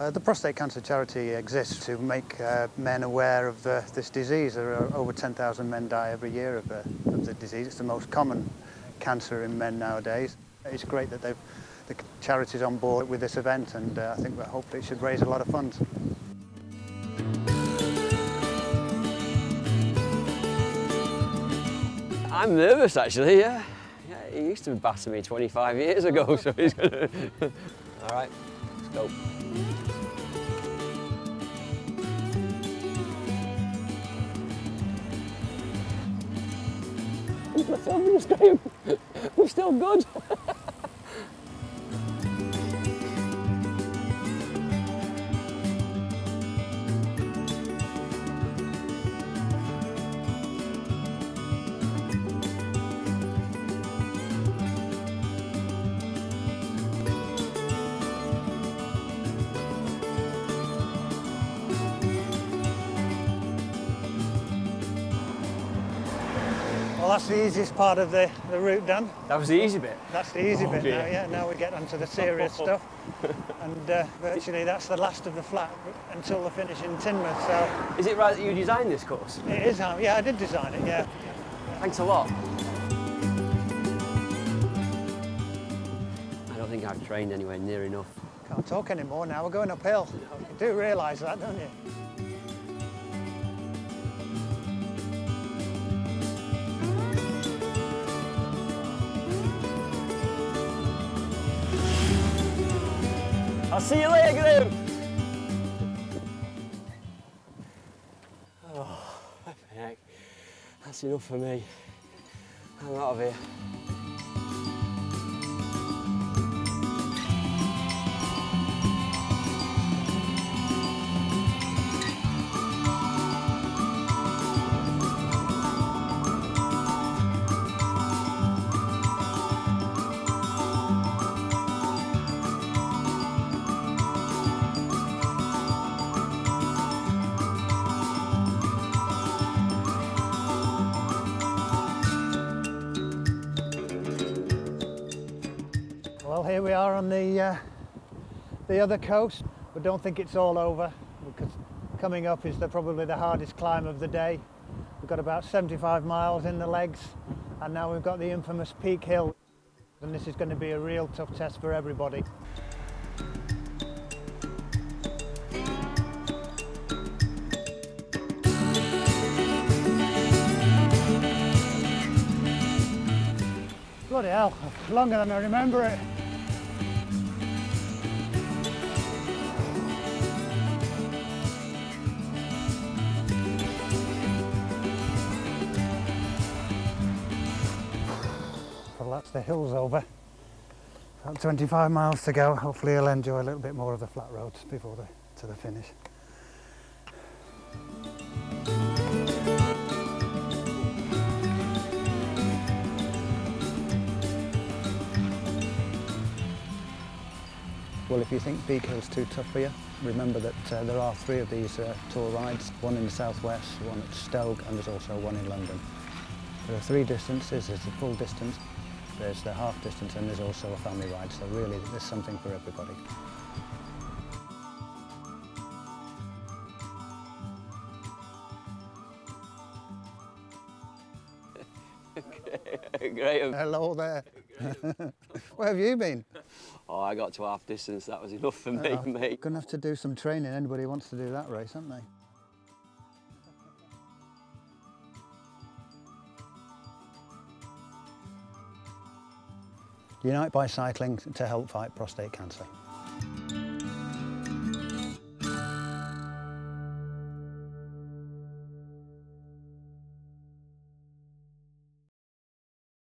Uh, the prostate cancer charity exists to make uh, men aware of the, this disease. There are over 10,000 men die every year of, uh, of the disease. It's the most common cancer in men nowadays. It's great that the charity's on board with this event and uh, I think that hopefully it should raise a lot of funds. I'm nervous actually, yeah. Yeah, he used to batter me 25 years ago, so he's gonna... All right, go. My filming screen. We're still good. Well, that's the easiest part of the, the route done. That was the easy bit. That's the easy Oh, bit dear. now, yeah. Now we get onto the serious stuff. And uh, virtually that's the last of the flat until the finish in Teignmouth. So Is it right that you designed this course? it is, yeah, I did design it, yeah. Thanks a lot. I don't think I've trained anywhere near enough. Can't talk anymore now, we're going uphill. You do realise that, don't you? I'll see you later, Graham. Oh, heck. That's enough for me. I'm out of here. Well, here we are on the, uh, the other coast. We don't think it's all over because coming up is the, probably the hardest climb of the day. We've got about 75 miles in the legs and now we've got the infamous Peak Hill. And this is going to be a real tough test for everybody. Bloody hell, longer than I remember it. The hills over. About 25 miles to go. Hopefully he'll enjoy a little bit more of the flat roads before the, to the finish. Well, if you think Peak Hill's too tough for you, remember that uh, there are three of these uh, tour rides, one in the southwest, one at Stoke, and there's also one in London. There are three distances, there's the full distance, there's the half distance, and there's also a family ride, so really there's something for everybody. Graham. Hello there. Where have you been? Oh, I got to half distance. That was enough for me, Uh, mate. Gonna have to do some training. Anybody wants to do that race, aren't they? Unite by cycling to help fight prostate cancer.